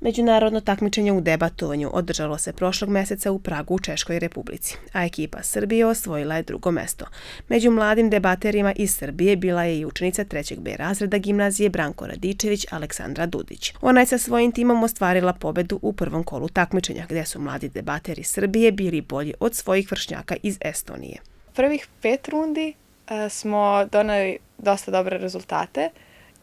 Međunarodno takmičenje u debatovanju održalo se prošlog meseca u Pragu u Češkoj republici, a ekipa Srbije osvojila je drugo mesto. Među mladim debaterima iz Srbije bila je i učenica 3. B razreda gimnazije Branko Radičević Aleksandra Dudić. Ona je sa svojim timom ostvarila pobedu u prvom kolu takmičenja, gde su mladi debateri Srbije bili bolji od svojih vršnjaka iz Estonije. Prvih pet rundi smo donali dosta dobre rezultate.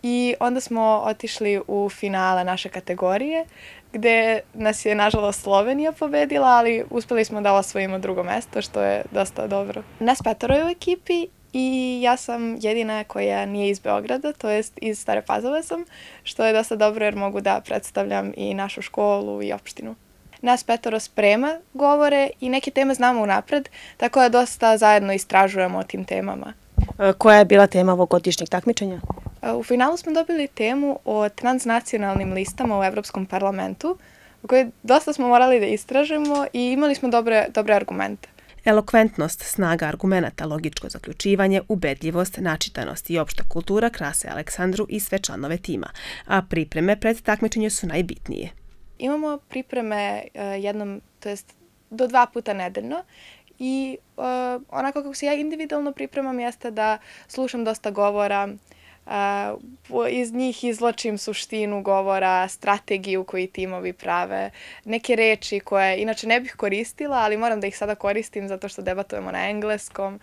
I onda smo otišli u finale naše kategorije, gde nas je, nažalost, Slovenija pobedila, ali uspeli smo da osvojimo drugo mesto, što je dosta dobro. Nas petoro je u ekipi i ja sam jedina koja nije iz Beograda, to jest iz Stare Pazove sam, što je dosta dobro jer mogu da predstavljam i našu školu i opštinu. Nas petoro sprema govore i neke teme znamo unapred, tako da dosta zajedno istražujemo o tim temama. E, koja je bila tema ovog godišnjeg takmičenja? U finalu smo dobili temu o transnacionalnim listama u Evropskom parlamentu, u kojoj dosta smo morali da istražimo i imali smo dobre, dobre argumente. Elokventnost, snaga argumenta, logičko zaključivanje, ubedljivost, načitanost i opšta kultura krase Aleksandru i sve članove tima, a pripreme pred takmičenje su najbitnije. Imamo pripreme uh, jednom, to jest do dva puta nedeljno i uh, onako kako se ja individualno pripremam jeste da slušam dosta govora, iz njih izločim suštinu govora, strategiju koji timovi prave, neke reči koje inače ne bih koristila, ali moram da ih sada koristim zato što debatujemo na engleskom.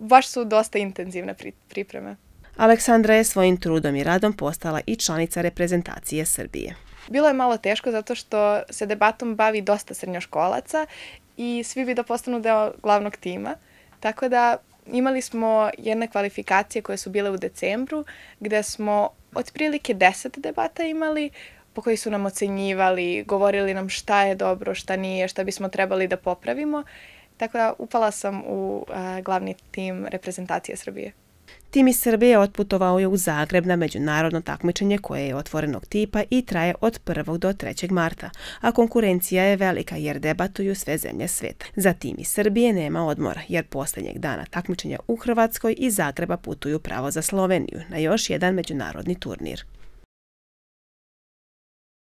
Baš su dosta intenzivne pripreme. Aleksandra je svojim trudom i radom postala i članica reprezentacije Srbije. Bilo je malo teško zato što se debatom bavi dosta srednjoškolaca i svi bi da postanu deo glavnog tima. Tako da imali smo jedne kvalifikacije koje su bile u decembru, gde smo otprilike deset debata imali, po koji su nam ocenjivali, govorili nam šta je dobro, šta nije, šta bismo trebali da popravimo. Tako da upala sam u a, glavni tim reprezentacije Srbije. Tim iz Srbije otputovao je u Zagreb na međunarodno takmičenje koje je otvorenog tipa i traje od 1. do 3. marta, a konkurencija je velika jer debatuju sve zemlje sveta. Za tim iz Srbije nema odmora jer posljednjeg dana takmičenja u Hrvatskoj i Zagreba putuju pravo za Sloveniju na još jedan međunarodni turnir.